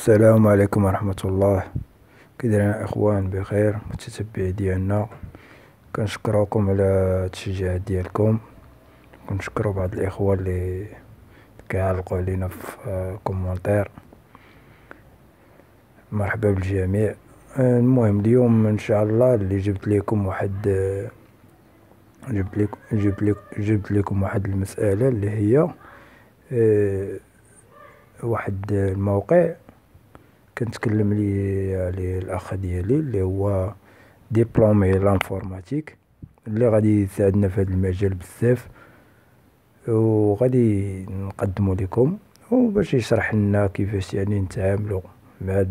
السلام عليكم ورحمة الله. كي دايرين الاخوان بخير متتبعي ديالنا. كنشكروكم على التشجيع ديالكم. كنشكرو بعض الاخوة اللي كيعلقو علينا في كومونتير مرحبا بالجميع. المهم اليوم إن شاء الله اللي جبت لكم واحد جبت لكم جبت لكم جبت لكم واحد المسألة اللي هي واحد الموقع كنتكلم لي عليه الأخ ديالي اللي هو diplômé l'informatique اللي غادي يساعدنا في هذا المجال بزاف. وغادي نقدمو لكم وباش يشرح لنا كيفاش يعني نتعاملو مع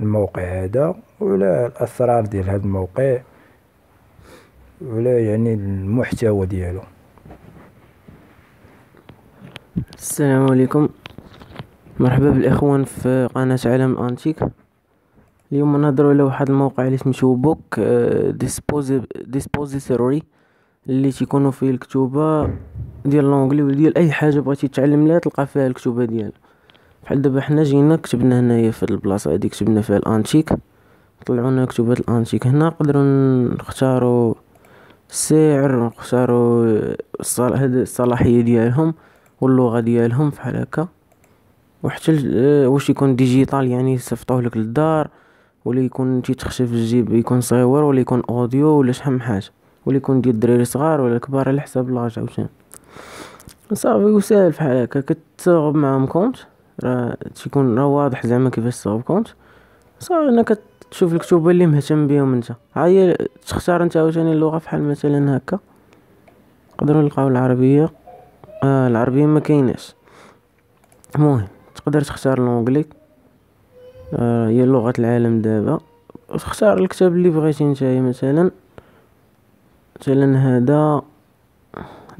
الموقع هذا وعلى الأسرار ديال هاد الموقع وعلى يعني المحتوى ديالو. السلام عليكم. مرحبا بالإخوان في قناة عالم أنتيك. اليوم نهضروا على واحد الموقع اللي سميتو Book Depository اللي تيكونوا فيه الكتوبة ديال l'anglais ولا ديال أي حاجة بغيتي تعلم ليها تلقى فيها الكتوبة ديالها بحال دابا حنا جينا كتبنا هنايا في البلاصة هادي كتبنا فيها الأنتيك. طلعوا لنا كتوبات الأنتيك هنا نقدروا نختاروا السعر نختاروا الصلاحية ديالهم واللغة ديالهم فحال هكا. وحتى واش يكون digital يعني يصيفطوهلك للدار ولا يكون تيتخشى في الجيب يكون صغيور ولا يكون audio ولا شحال من حاجة ولا يكون ديال الدراري صغار ولا كبار على حساب l'âge عاوتاني صافي وساهل فحال هكا. كتصاوب معاهم compte راه تيكون راه واضح زعما كيفاش تصاوب compte. صافي أنا كتشوف الكتوبا اللي مهتم بيهم نتا هي تختار نتا عاوتاني اللغة فحال مثلا هكا. نقدرو نلقاو العربية. آه العربية مكايناش المهم. تقدر تختار لونجلي آه هي لغة العالم دابا. وتختار الكتاب اللي بغيتي نتايا مثلا. مثلا هذا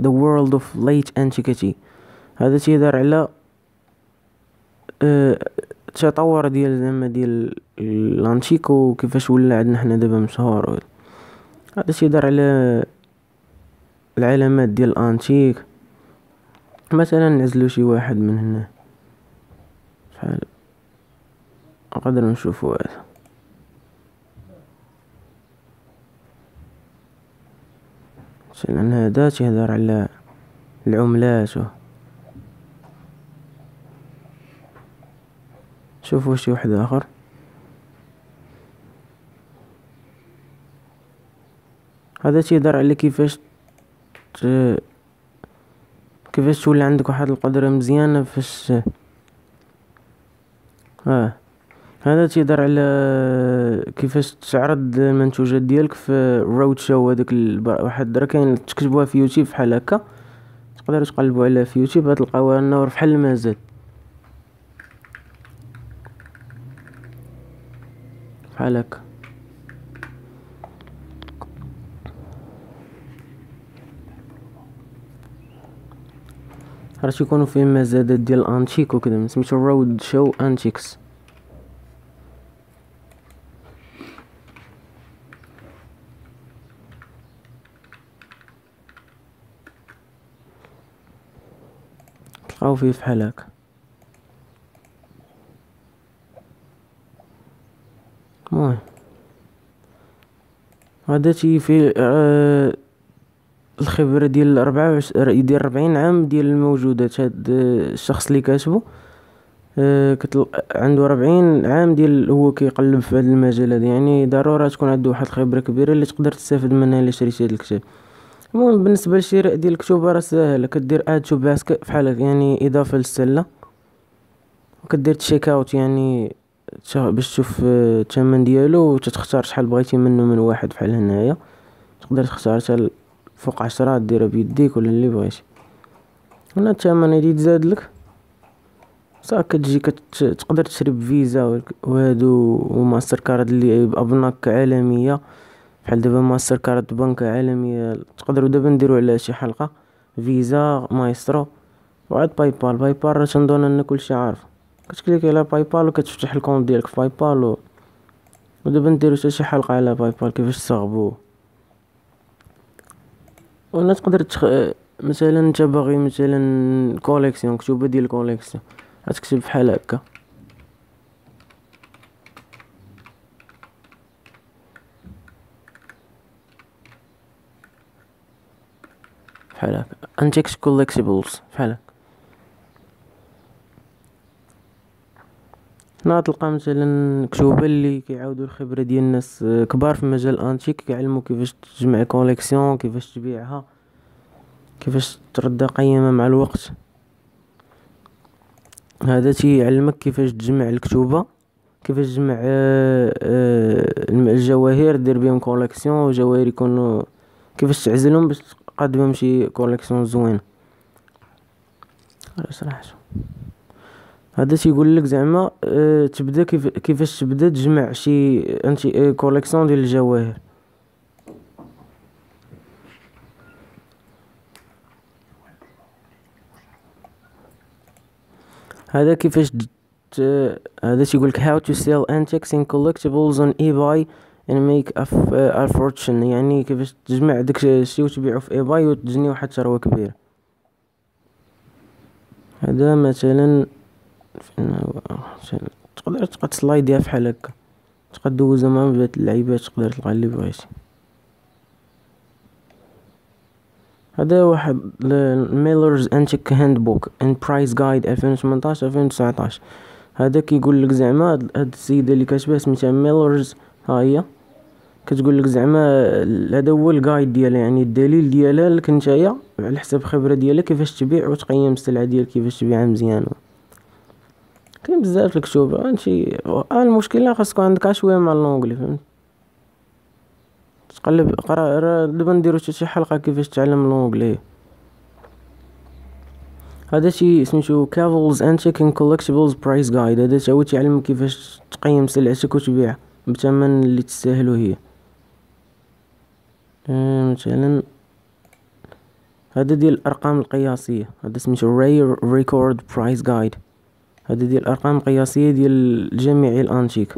The World of Late Antiquity. هذا تيهدر على التطور آه، ديال زعما ديال لانتيك وكيفاش ولا عندنا حنا دابا مشهور هذا تيهدر على العلامات ديال الأنتيك. مثلا نعزلو شي واحد من هنا شحال نقدرو نشوفو هذا مثلا هذا تيهدر على العملات. و شوفو شي واحد آخر. هذا تيهدر على كيفاش ت... كيفاش تولي عندك واحد القدرة مزيانة فاش آه. هذا تيهدر على كيفاش تعرض المنتوجات ديالك في رود شو هذاك واحد راه كاين تكتبوها في يوتيوب فحال هكا. تقدروا تقلبوا عليها في يوتيوب تلقاوها النور فحال المازال. بحال هكا. راه تيكونو فيه مزادات ديال الأنتيك وكذا سميتو Roadshow Antiques تلقاو فيه فحال هكا. المهم هذا تي في آه الخبرة ديال ربعة وعش ديال ربعين عام ديال الموجودات هاد الشخص اللي كاتبو. آه كتل... عندو ربعين عام ديال هو كيقلب في هاد المجال هذا يعني ضروري تكون عندو واحد الخبرة كبيرة اللي تقدر تستافد منها إلا شريتي هاد الكتاب. المهم بالنسبة للشراء ديال الكتب راه ساهل. كدير add to basket فحال يعني إضافة للسلة. وكدير checkout يعني باش تشوف الثمن ديالو وتتختار شحال بغيتي منو من واحد بحال هنايا. تقدر تختار حتى فوق عشرة ديرها بيديك ولا اللي بغيتي. هنا الثمن يزيد يتزادلك صافي كتجي تقدر تشري بفيزا وهادو وماستر كارد اللي بأبناك عالمية بحال دابا ماستر كارد بنك عالمية تقدرو دابا نديرو عليها شي حلقة. Visa Maestro وعاد PayPal PayPal راه تنظن ان كلشي عارف. كتكليكي على PayPal وكتفتح ال compte ديالك في PayPal و... ودابا نديرو حتى شي حلقة على PayPal كيفاش تصاوبوه ولا تقدر تخ... مثلا نتا باغي مثلا collection كتوبا ديال collection غتكتب بحال هكا. فحال هاكا antique collectibles فحال هاكا هنا تلقى مثلا كتوبا لي كيعاودو الخبرة ديال ناس كبار في مجال الأنتيك كيعلموك كيفاش تجمع collection كيفاش تبيعها كيفاش تردها قيمة مع الوقت. هذا تيعلمك كيفاش تجمع الكتوبا كيفاش تجمع الجواهر دير بيهم collection جواهر يكونو كيفاش تعزلهم باش تقاد شي collection زوينة هذا تيقولك زعما تبدا كيفاش تبدا تجمع شي انتي collection ديال الجواهر؟ هذا كيفاش هذا تيقولك how to sell antiques and collectibles on eBay make a fortune. يعني كيفاش تجمع داك الشي وتبيعو في eBay وتجني واحد الثروة كبيرة هذا مثلا تقدر تبقى تسلايديها فحال هكا. تبقى دوزها مع بقية اللعيبات تقدر تلقى لي بغيتي. هذا واحد Miller's Antiques Handbook and Price Guide ألفين وثمنطاش ألفين وتسعطاش. هذا كيقولك زعما هاد السيدة لي كاتباه سميتها Miller's ها هي. كتقولك زعما هذا هو ال guide ديالها يعني الدليل ديالها لك نتايا على حساب الخبرة ديالك كيفاش تبيع وتقيم السلعة ديالك كيفاش تبيعها مزيان. كاين بزاف الكتب هادشي المشكلة خاص تكون عندك شوية مع l'anglais فهمت؟ تقلب قرا دابا نديرو شي حلقة كيفاش تعلم l'anglais هذا شي سميتو Kovels' Antiques and Collectibles Price Guide هذا تا هو تيعلمك كيفاش تقيم سلعتك وتبيعها بثمن اللي تستاهلو هي. مثلا هذا ديال الأرقام القياسية. هذا سميتو Rare Record Price Guide هذا ديال الأرقام القياسية ديال جميع الأنتيك.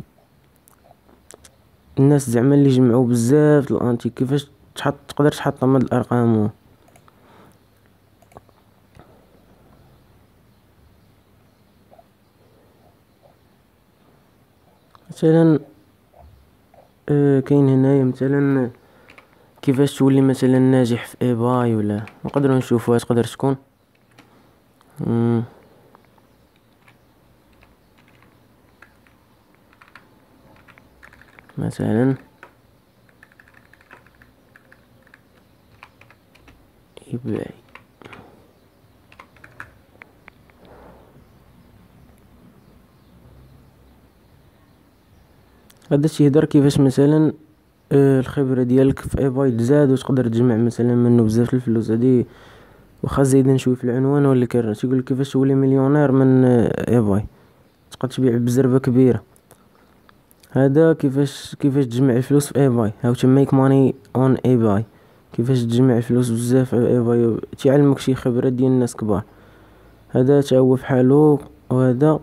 الناس زعما اللي جمعوا بزاف الأنتيك كيفاش تحط تقدر تحطم هاد الأرقام؟ مثلا كاين هنايا مثلا كيفاش تولي مثلا ناجح في eBay ولا؟ نقدرو نشوفوها تقدر تكون. مثلا. eBay هذا الشي يهدر كيفاش مثلا الخبرة ديالك في eBay تزاد وتقدر تجمع مثلا منو بزاف الفلوس. هادي واخا زايدين شوية في العنوان ولكن تيقولك كيفاش تولي مليونير من eBay تبقى تبيع بزربة كبيرة. هذا كيفاش كيفاش تجمع الفلوس في eBay how to make money on eBay كيفاش تجمع الفلوس بزاف في eBay تيعلمك شي خبرة ديال الناس كبار. هذا تا هو فحالو وهذا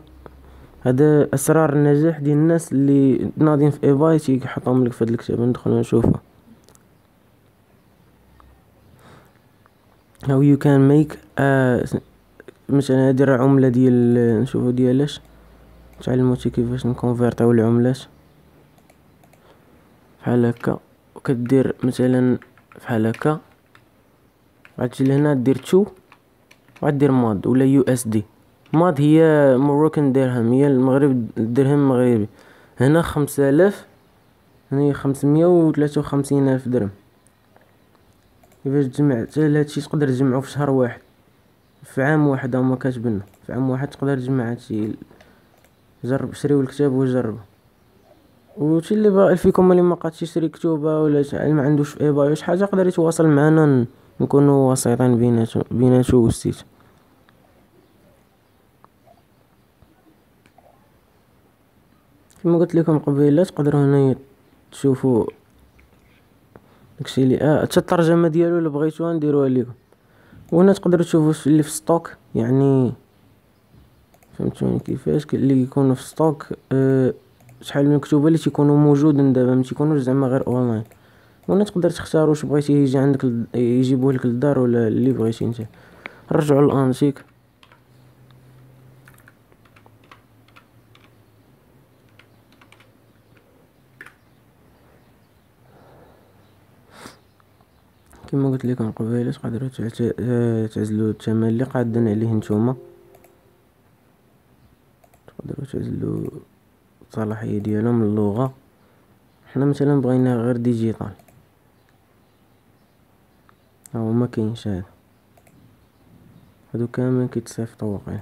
هذا أسرار النجاح ديال الناس اللي ناضين في eBay تيحطهم لك في هاد الكتاب. ندخلو نشوفه how you can make uh, مثلا هادي راه عملة ديال نشوفو ديالاش. تعلموتي كيفاش نكونفيرطيو العملات. بحال هكا. وكدير مثلا بحال هكا. عاد تجي لهنا دير to. وعاد دير MAD ولا USD MAD هي Moroccan dirham هي المغرب الدرهم المغربي هنا خمسة آلاف هنا خمسمية وثلاثة وخمسين ألف درهم. كيفاش تجمع حتى هادشي تقدر تجمعو في شهر واحد. في عام واحد هما كاتبينو في عام واحد تقدر تجمع هادشي جرب شريو الكتاب وجربه وشي اللي باغي فيكم اللي ما قادش يشري كتوبه ولا ما عندوش في eBay ولا شي حاجة يقدر يتواصل معنا نكونوا وسيطين بيناتو بيناتو وال site كما قلت لكم قبيلة تقدروا هنايا تشوفوا داكشي اللي آه الترجمة ديالو الا بغيتوها نديروها لكم وهنا تقدروا تشوفوا اللي في stock يعني فهمتوني كيفاش؟ اللي يكونوا في stock آه شحال من كتب اللي تيكونوا موجودين دابا ما تيكونوش زعما غير أونلاين. وهنا تقدر تختار واش بغيتي يجي عندك يجيبوه لك للدار ولا اللي بغيتي نتا نرجعو للأنتيك. كيما قلت لكم قبيلة تقدروا تعزلوا الثمن اللي قادين عليه نتوما؟ تقدروا تعزلوا الصلاحية ديالهم اللغة. حنا مثلا بغيناه غير digital ها هو مكاينش هذا. هادو كامل كيتصيفطو واقيلا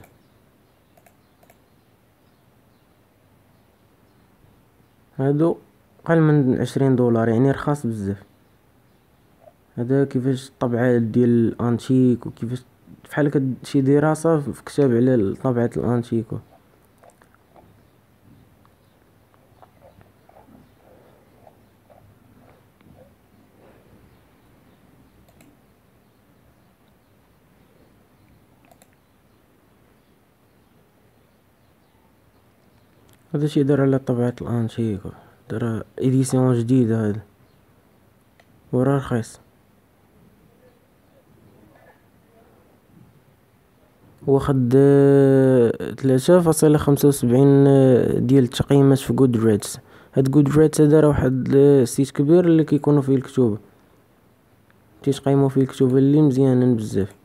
هادو قل من عشرين دولار يعني رخاص بزاف. هذا كيفاش الطبعة ديال الانتيك و كيفاش فحال هكا شي دراسة في كتاب على طبعة الانتيك هذا شي دار على طبعة الانتيك دار édition جديدة هذا و راه رخيص. واخد ثلاثة فاصلة خمسة و سبعين ديال التقييمات في Goodreads هاد Goodreads هدا راه واحد ال site كبير لي كيكونو فيه الكتب. تيتقيمو فيه الكتب لي مزيانين بزاف.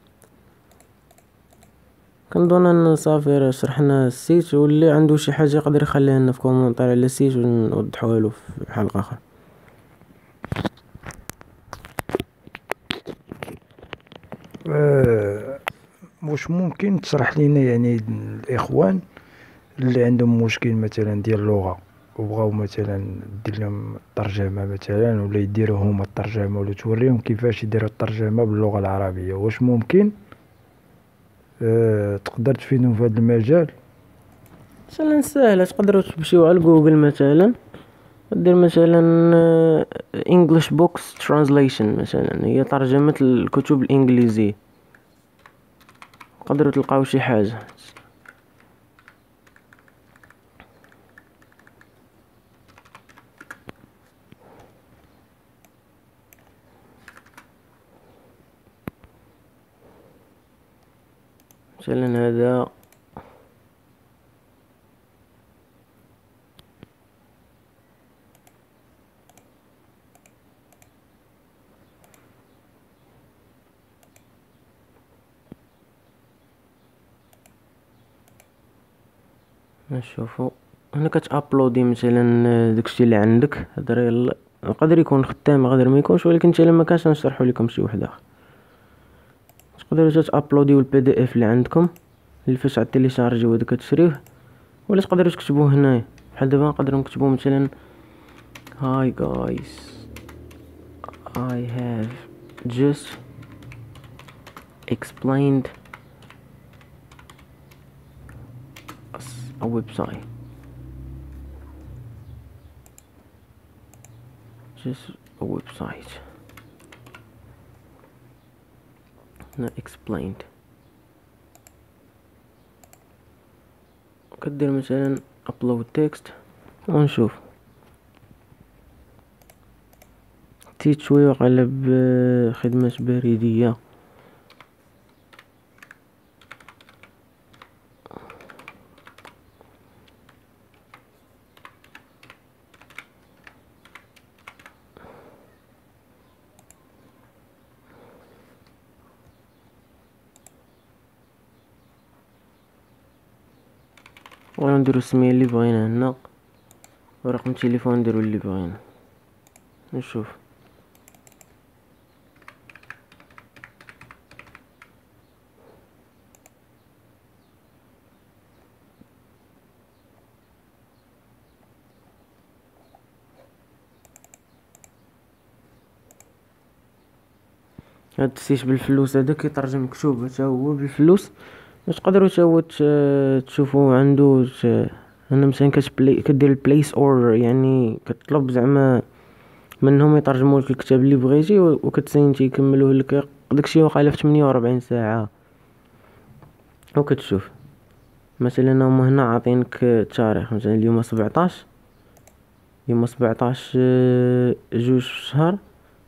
كنظن أن صافي راه شرحنا ال site و اللي عندو شي حاجة يقدر يخليها في commentaire على ال site و نوضحوهالو في حلقة أخرى. واش ممكن تشرح لينا يعني الإخوان اللي عندهم مشكل مثلا ديال اللغة و بغاو مثلا دير لهم الترجمة مثلا ولا يديرو هما الترجمة ولا توريهم كيفاش يديرو الترجمة باللغة العربية؟ واش ممكن؟ تقدر تفيدهم في هاد المجال؟ مثلا ساهلة تقدرو تمشيو على جوجل مثلا دير مثلا English books translation مثلا هي ترجمة الكتب الإنجليزية. تقدرو تلقاو شي حاجة. مثلا هذا نشوفو. هنا كتأبلودي مثلا داكشي اللي عندك هدا راه يقدر يكون خدام يقدر ميكونش ولكن نتا إلا مكانش غنشرحو ليكم شي واحد اخر تقدرو تأبلوديو ال PDF اللي عندكم اللي فاش عاد تيليشارجيو هدا كتشريه ولا تقدرو تكتبوه هنايا. بحال دابا نقدرو نكتبو مثلا hi guys I have just explained our website just أو ويب سايت هنا اكسبليند كدير مثلا ابلود تكست ونشوف. تيتشوي على آه، خدمة بريدية. ونديرو السمية اللي بغينا. هنا ورقم التليفون نديرو اللي بغينا. نشوف. هاد السيت بالفلوس هدا كيترجم كتب حتى هو بالفلوس. تقدروا توا تشوفوا عنده أنا مثلا كتبلي كدير البليس اور يعني كتطلب زعما منهم يترجموا لك الكتاب اللي بغيتي وكتسين تيكملوه لك. داكشي واقع في 48 ساعة. وكتشوف مثلا هما هنا عاطينك التاريخ مثلا اليوم 17 يوم 17 جوج في الشهر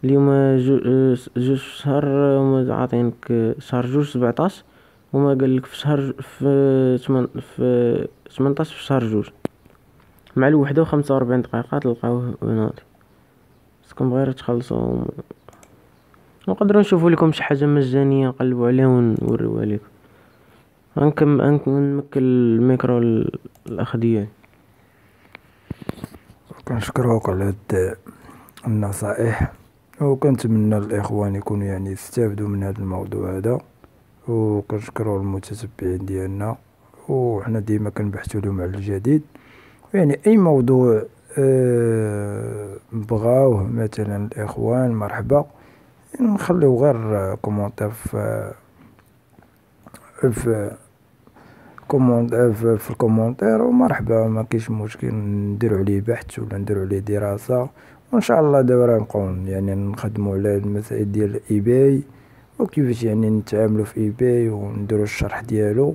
اليوم آه، جوج في الشهر هما عاطينك آه، شهر جوج 17 وما قالك في شهر في تمن في 18 في شهر جوج. مع الوحدة و 45 دقيقة تلقاوه بنادي خصكم غير تخلصوا نقدروا نشوفوا لكم شي حاجة مجانية نقلبوا عليها و نوريوها ليكم غنكم نمكن الميكرو الاخ ديالي كنشكروك على هاد النصائح. وكنتمنى الإخوان يكونوا يعني يستافدوا من هذا الموضوع هذا. و كنشكرو المتتبعين ديالنا و حنا ديما كنبحثو ليهم على الجديد. يعني أي موضوع بغاوه مثلا الإخوان مرحبا نخليو غير commentaire في في في ال commentaire و مرحبا مكاينش مشكل نديرو عليه بحث و لا نديرو عليه دراسة. و ان شاء الله دابا نبقاو يعني نخدمو على المسائل ديال eBay و كيفاش يعني نتعاملو في eBay و نديرو الشرح ديالو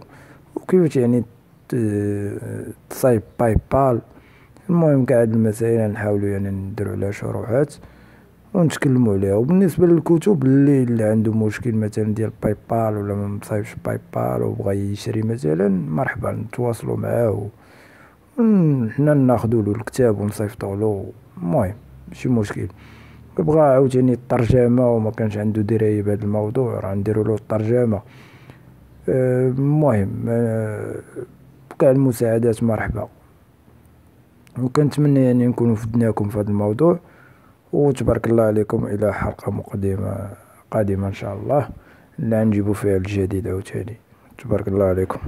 و كيفاش يعني تصايب PayPal المهم قاع هاد المسائل غنحاولو يعني نديرو عليها شروحات و نتكلمو عليها. و بالنسبة للكتب لي عندو مشكل مثلا ديال PayPal و لا مصايبش PayPal و بغا يشري مثلا مرحبا نتواصلو معاه حنا ناخدولو الكتاب و نصيفطولو المهم ماشي مشكل. بغا عاوتاني الترجمة و مكانش عندو دراية بهاد الموضوع راه نديرولو الترجمة. المهم قاع المساعدات مرحبا. و كنتمنى يعني نكونو فدناكم في هاد الموضوع. و تبارك الله عليكم إلى حلقة مقدمة قادمة إن شاء الله. اللي غنجيبو فيها الجديد عاوتاني. تبارك الله عليكم.